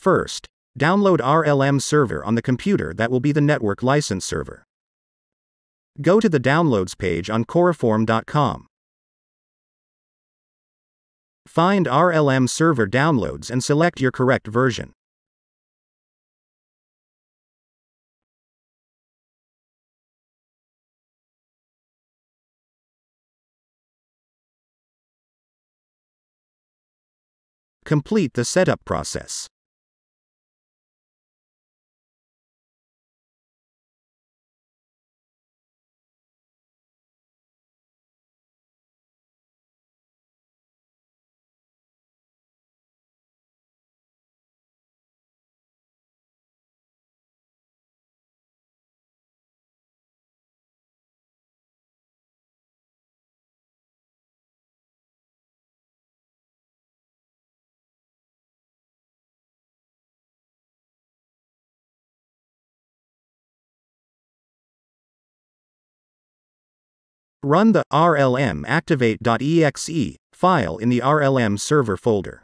First, download RLM server on the computer that will be the network license server. Go to the downloads page on coreform.com. Find RLM server downloads and select your correct version. Complete the setup process. Run the rlm activate.exe file in the rlm server folder.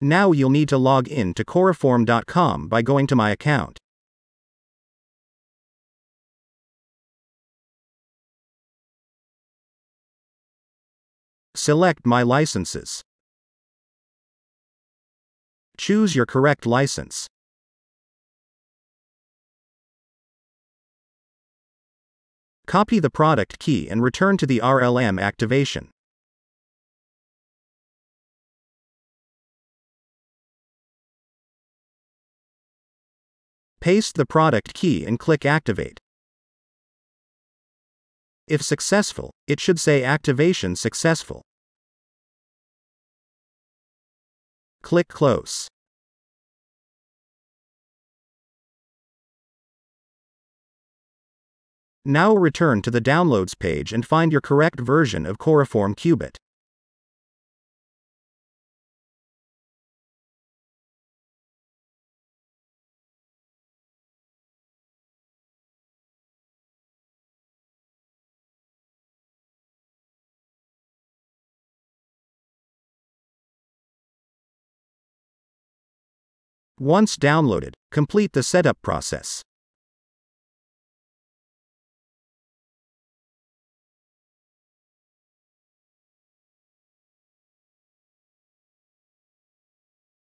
Now you'll need to log in to coreform.com by going to My Account. Select My Licenses. Choose your correct license. Copy the product key and return to the RLM activation. Paste the product key and click Activate. If successful, it should say Activation Successful. Click Close. Now return to the Downloads page and find your correct version of Coreform Cubit. Once downloaded, complete the setup process.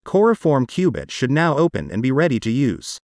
Coreform Cubit should now open and be ready to use.